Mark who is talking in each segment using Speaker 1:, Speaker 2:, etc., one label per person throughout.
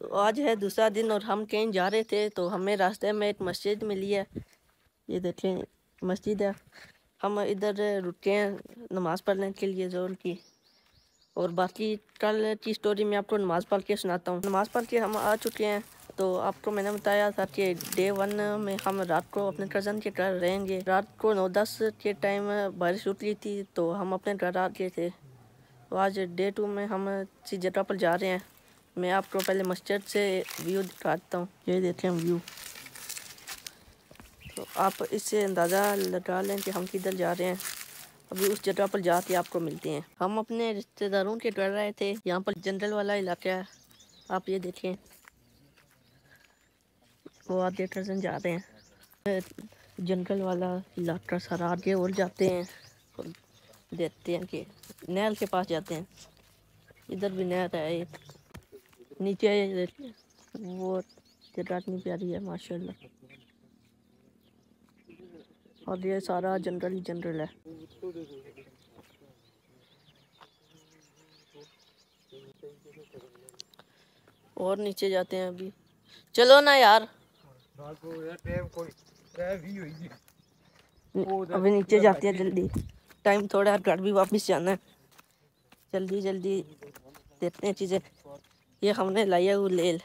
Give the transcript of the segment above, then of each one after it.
Speaker 1: तो आज है दूसरा दिन और हम कहीं जा रहे थे तो हमें रास्ते में एक मस्जिद मिली है। ये देखें, मस्जिद है। हम इधर रुके हैं नमाज़ पढ़ने के लिए ज़ोर की। और बाकी कल की स्टोरी मैं आपको नमाज़ पढ़ के सुनाता हूँ। नमाज़ पढ़ के हम आ चुके हैं तो आपको मैंने बताया था कि डे वन में हम रात को अपने कज़न के घर रहेंगे। रात को नौ दस के टाइम बारिश उठ रही थी तो हम अपने घर आ गए थे। तो आज डे टू में हम इसी जगह पर जा रहे हैं। मैं आपको पहले मस्जिद से व्यू दिखाता हूँ। ये देखें व्यू तो आप इससे अंदाज़ा लगा लें कि हम किधर जा रहे हैं। अभी उस जगह पर जाके आपको मिलते हैं। हम अपने रिश्तेदारों के डर रहे थे। यहाँ पर जंगल वाला इलाका है। आप ये देखें। वो आगे कज़न जा रहे हैं। जंगल वाला इलाका सारा आगे और जाते हैं देखते हैं कि नहर के पास जाते हैं। इधर भी नहर है, एक नीचे देखिए वो इतनी प्यारी है, माशाल्लाह। और ये सारा जनरल ही जनरल है। और नीचे जाते हैं अभी। चलो ना यार। अभी नीचे जाते हैं जल्दी। टाइम थोड़ा घर भी वापस जाना है। जल्दी जल्दी देखते हैं चीज़ें। ये हमने लाया वो लेल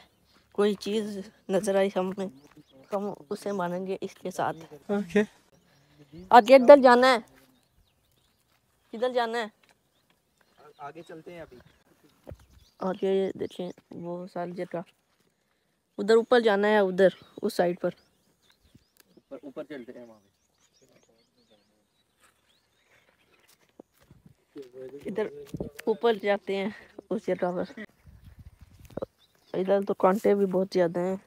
Speaker 1: कोई चीज़ नज़र आई हमें हम उसे मानेंगे इसके साथ।
Speaker 2: ओके।
Speaker 1: आगे इधर जाना है। किधर जाना है।
Speaker 2: आगे चलते हैं अभी।
Speaker 1: आगे देखें वो सारी जगह। उधर ऊपर जाना है उधर उस साइड पर।
Speaker 2: ऊपर ऊपर चलते हैं वहाँ
Speaker 1: इधर ऊपर जाते हैं उस जगह पर। इधर तो कांटे भी बहुत ज़्यादा हैं।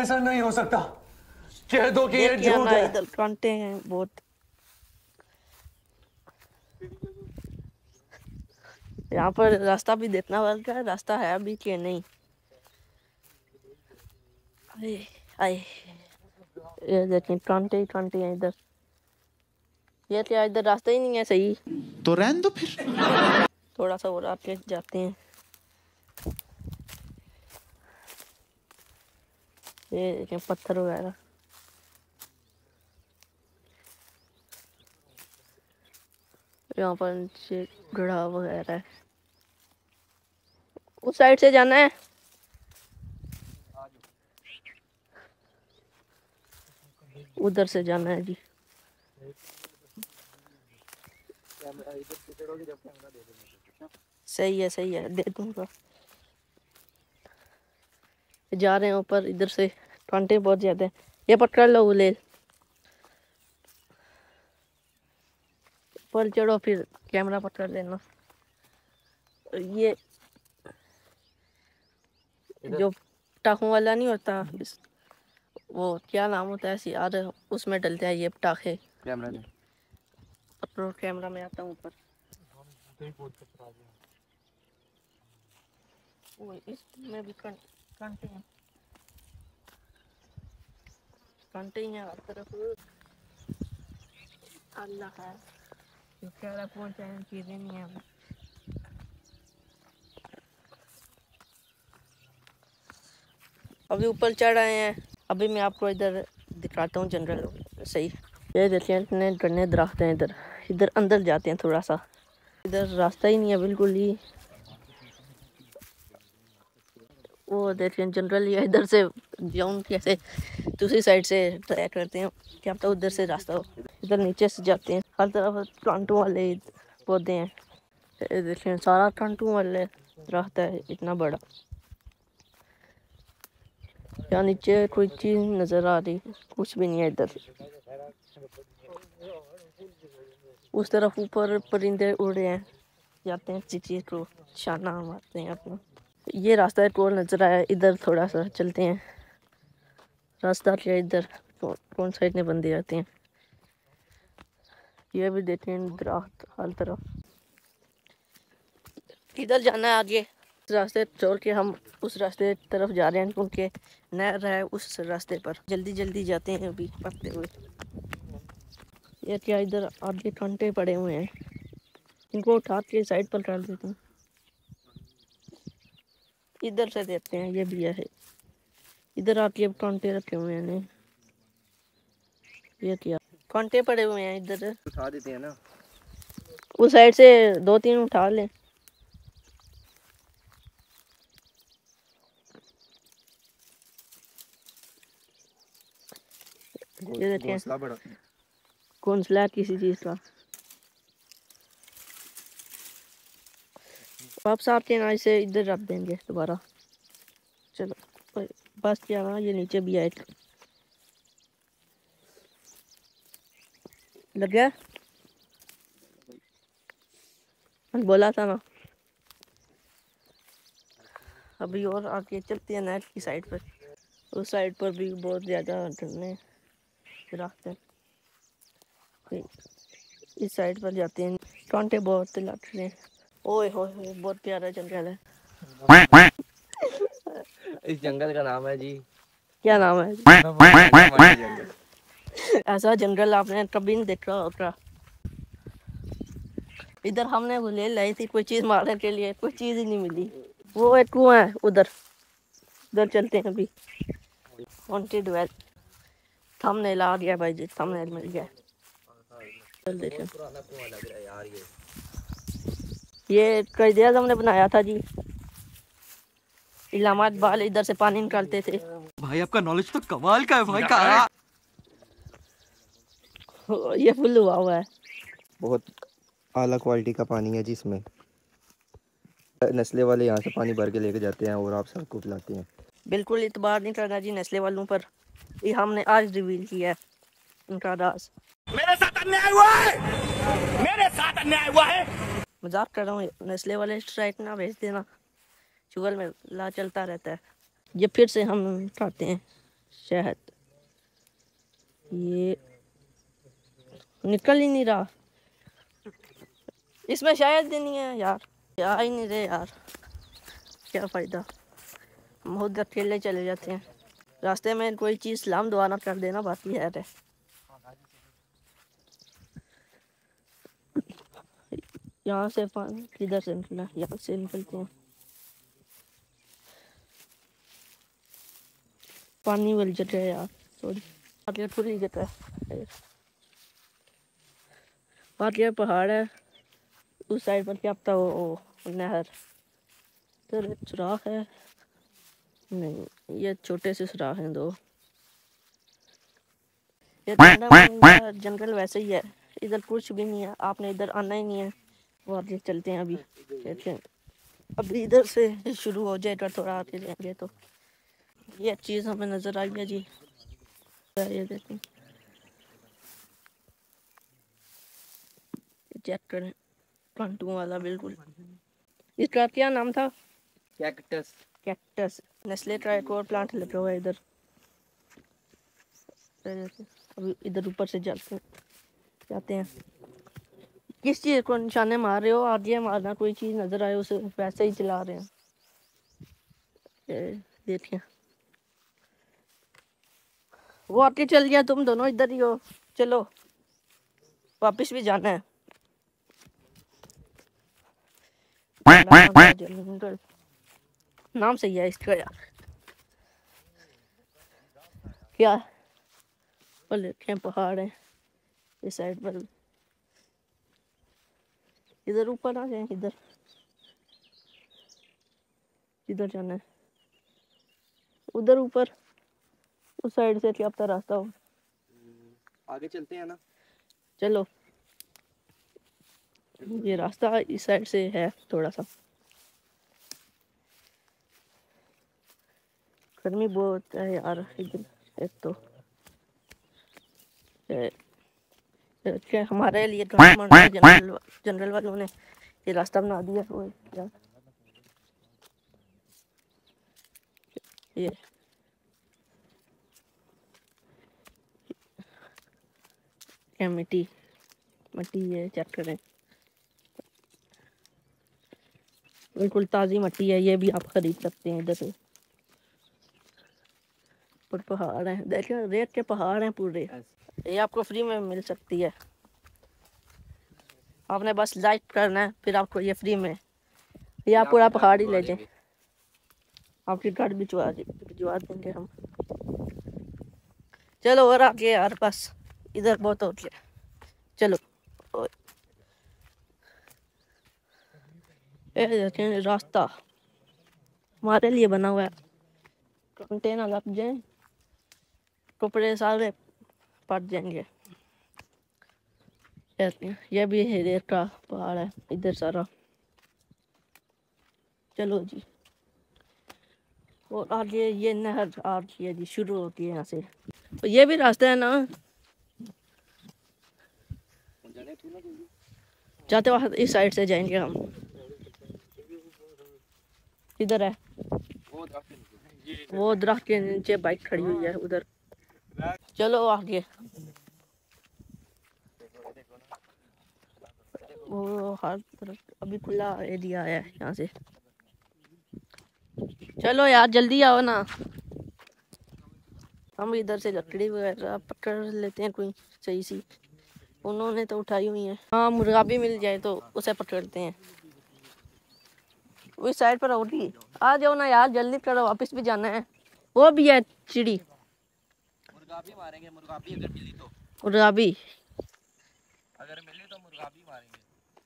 Speaker 2: ऐसा नहीं हो सकता। कह दो कि ये झूठ है।
Speaker 1: इधर कांटे हैं बहुत। यहाँ पर रास्ता भी देखना पड़ता है रास्ता है अभी कि नहीं? आए आए। ये देखें कांटे ही कांटे हैं इधर। ये क्या इधर रास्ता ही नहीं है सही।
Speaker 3: तो रहन दो फिर।
Speaker 1: थोड़ा सा और आगे जाते हैं। ये पत्थर वगैरह। यहाँ पर नीचे गड़ा वगैरह है। उस साइड से जाना है। उधर से जाना है जी। सही है सही है, दे दूँगा। जा रहे हैं ऊपर इधर से कांटे बहुत ज़्यादा हैं। ये पकड़ लो ले ऊपर चढ़ो फिर कैमरा पकड़ लेना। ये जो पटाखों वाला नहीं होता वो क्या नाम होता है यार उसमें डलते हैं ये पटाखे
Speaker 2: कैमरा
Speaker 1: अपलोड कैमरा में आता हूँ ऊपर। इसमें भी हैं हर तरफ़ अल्लाह है कैमरा पहुँचाने चीज़ें नहीं हैं अभी ऊपर चढ़ आए हैं। अभी मैं आपको इधर दिखाता हूँ जनरल सही। ये देखिए इतने घने दरख्त हैं इधर। इधर अंदर जाते हैं थोड़ा सा। इधर रास्ता ही नहीं है बिल्कुल ही। वो देखिए जनरल इधर से जाऊँ कैसे, दूसरी साइड से ट्राई करते हैं। क्या पता उधर से रास्ता हो, इधर नीचे से जाते हैं। हर तरफ़ कांटों वाले पौधे हैं। देखिए, सारा कांटों वाले रास्ता है, इतना बड़ा। यहाँ नीचे कोई चीज़ नज़र आ रही, कुछ भी नहीं है इधर। उस तरफ़ ऊपर परिंदे उड़ रहे हैं, जाते हैं, किसी चीज़ को शाना मारते हैं अपना। ये रास्ता कौन नज़र आया, इधर थोड़ा सा चलते हैं। रास्ता क्या इधर, कौन कौन सा इतने बंदे जाते हैं? ये भी देते हैं दरख्त हर तरफ़। इधर जाना है आगे। रास्ते छोड़ के हम उस रास्ते तरफ़ जा रहे हैं, क्योंकि नहर है उस रास्ते पर। जल्दी जल्दी जाते हैं अभी पकते हुए। ये क्या इधर आगे कांटे पड़े हुए हैं? इनको उठा के साइड पर डाल देते हैं। इधर से देते हैं ये भी है। इधर आके अब कांटे रखे हुए हैं ये क्या? कांटे पड़े हुए हैं इधर।
Speaker 2: उठा देते हैं ना।
Speaker 1: उस साइड से दो तीन उठा लें। ये देखें।
Speaker 2: घोंसला
Speaker 1: किसी चीज़ का। वापस आते हैं ना इसे इधर रख देंगे दोबारा चलो बस ना ये नीचे भी आए लग गया बोला था ना अभी और आगे चलते हैं नेट की साइड पर उस साइड पर भी बहुत ज़्यादा डरने रास्ते फिर इस साइड पर जाते हैं कांटे बहुत लग रहे हैं ओए होए बहुत प्यारा जंगल है।
Speaker 2: इस जंगल का नाम है जी।
Speaker 1: क्या नाम है? ऐसा जंगल आपने कभी नहीं देखा होगा। इधर हमने वो ले लाई थी कोई चीज़ मारने के लिए कोई चीज़ ही नहीं मिली। वो एक कुआँ है उधर। उधर चलते हैं अभी। वांटेड वेल थंबनेल आ गया भाई जी थंबनेल मिल गया। चल देखें
Speaker 2: पुराना कुआँ लग रहा है यार ये
Speaker 1: ये कैद आज़म ने बनाया था जी इलाहाबाद बाल इधर से पानी निकालते थे।
Speaker 3: भाई आपका नॉलेज तो कमाल का है भाई का
Speaker 1: ये फुल हुआ हुआ है।
Speaker 4: बहुत आला क्वालिटी का पानी है जिसमें नस्ले वाले यहाँ से पानी भर के लेके जाते हैं और आप सबको पिलाते हैं।
Speaker 1: बिल्कुल इतबार नहीं करना जी नस्ले वालों पर। ये हमने आज रिवील किया है उनका राज।
Speaker 5: मेरे साथ अन्याय हुआ है! मेरे साथ अन्याय हुआ है!
Speaker 1: मज़ाक कर रहा हूँ नस्ले वाले स्ट्राइक ना भेज देना। चुगल में ला चलता रहता है। ये फिर से हम खाते हैं शहद। ये निकल ही नहीं रहा। इसमें शायद ही नहीं है यार। आ ही नहीं रहे यार। क्या फ़ायदा? खुद अकेले चले जाते हैं। रास्ते में कोई चीज़ सलाम दुआना कर देना बाकी है यहाँ से पानी किधर से निकला यहाँ से निकलते हैं। पानी वाली जगह है यार सॉरी खुली जगह बाकी पहाड़ है। उस साइड पर क्या पता वो, नहर। इधर सुराख है। नहीं ये छोटे से सुराख हैं दो। ये ठंडा जंगल वैसे ही है। इधर कुछ भी नहीं है आपने इधर आना ही नहीं है। वो आगे चलते हैं अभी। देखते हैं। अभी इधर से शुरू हो जाएगा थोड़ा आगे जाएँगे तो। ये चीज़ हमें नज़र आई है जी। ये देखें। चेक करें कांटू वाला बिल्कुल। इसका क्या नाम था?
Speaker 2: कैक्टस
Speaker 1: कैक्टस नेस्ले ट्राइकोर प्लांट लगा हुआ है इधर। अभी इधर ऊपर से जाते जाते हैं। किस चीज़ को निशाने मार रहे हो? आगे मारना कोई चीज़ नज़र आए, उसे वैसे ही चला रहे हैं। देखिए। वो आके चल गया, तुम दोनों इधर ही हो। चलो, वापस भी जाना है। नाम सही है इसका यार। क्या? पहाड़ है? इस साइड पर इधर ऊपर आ जाए इधर। इधर जाना है। उधर ऊपर उस साइड से क्या पता रास्ता हो।
Speaker 2: आगे चलते हैं ना?
Speaker 1: चलो। ये रास्ता इस साइड से है थोड़ा सा गर्मी बहुत है यार इधर एक तो। हमारे लिए जनरल जनरल वालों ने ये रास्ता बना दिया वो ये। क्या मिट्टी मिट्टी ये चेक करें। बिल्कुल ताज़ी मिट्टी है, ये भी आप खरीद सकते हैं इधर से। पर पहाड़ हैं। देखें रेत के पहाड़ हैं पूरे। ये आपको फ्री में मिल सकती है। आपने बस लाइक करना है फिर आपको ये फ्री में। ये आप पूरा पहाड़ ही ले जाए आपके घर भिजवा भिजवा देंगे हम। चलो और आगे यार बस। इधर बहुत हो गया। चलो ये देखें रास्ता। हमारे लिए बना हुआ है। कंटेनर लग जाए। कपड़े सारे फट जाएँगे। ये- भी है रेत का पहाड़ है, इधर सारा। चलो जी। और आगे ये नहर आ रही है जी शुरू होती है यहाँ से। तो ये भी रास्ता है ना? जाते वक्त इस साइड से जाएँगे हम। इधर है। वो दरख्त के नीचे बाइक खड़ी हुई है, उधर। चलो आगे। वो हर तरफ़ अभी खुला एरिया है यहाँ से। चलो यार, जल्दी आओ ना। हम इधर से लकड़ी वगैरह पकड़ लेते हैं कोई सही सी। उन्होंने तो उठाई हुई है। हाँ मुर्गा भी मिल जाए तो उसे पकड़ते हैं। उस साइड पर होगी आ जाओ ना यार, जल्दी करो, वापस भी जाना है। वो भी है चिड़ी।
Speaker 2: मुर्गा भी मारेंगे मुर्गा अगर मिली तो। अगर मिली तो मुर्गा मारेंगे।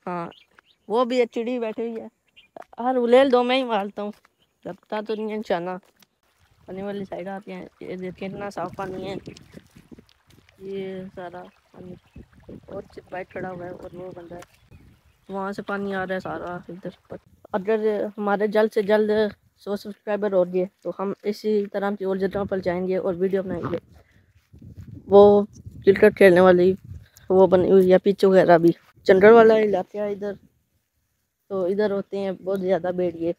Speaker 1: हाँ वो भी चिड़ी बैठी हुई है। हर उलेल दो मैं ही मारता हूँ। लगता तो नहीं है निशाना। पानी वाली साइड आते हैं ये देखिए कितना साफ़ पानी है। ये सारा पानी और बाइक खड़ा हुआ है और वो बंदा है। वहाँ से पानी आ रहा है सारा इधर। पर अगर हमारे जल्द से जल्द सौ सब्सक्राइबर हो गए तो हम इसी तरह की और जगह पर जाएँगे और वीडियो बनाएँगे। वो क्रिकेट खेलने वाली, वो बनी हुई है पिच वगैरह भी। जंगल वाला इलाका है इधर। तो इधर होते हैं बहुत ज़्यादा भेड़िए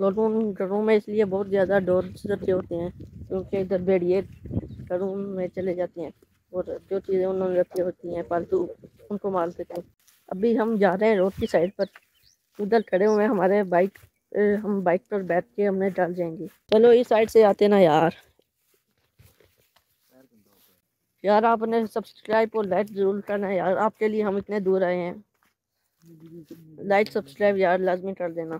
Speaker 1: लोगों घरों में इसलिए बहुत ज़्यादा डोर रखे होते हैं, क्योंकि इधर भेड़िए घरों में चले जाते हैं और जो चीज़ें उन्होंने रखी होती हैं, पालतू, उनको मार देते हैं। अभी हम जा रहे हैं रोड की साइड पर। उधर खड़े हुए हमारे बाइक, हम बाइक पर बैठ के हमने डाल जाएँगे। चलो इस साइड से आते ना यार। यार, आपने सब्सक्राइब और लाइक ज़रूर करना है यार। आपके लिए हम इतने दूर आए हैं। लाइक सब्सक्राइब यार, लाजमी कर देना।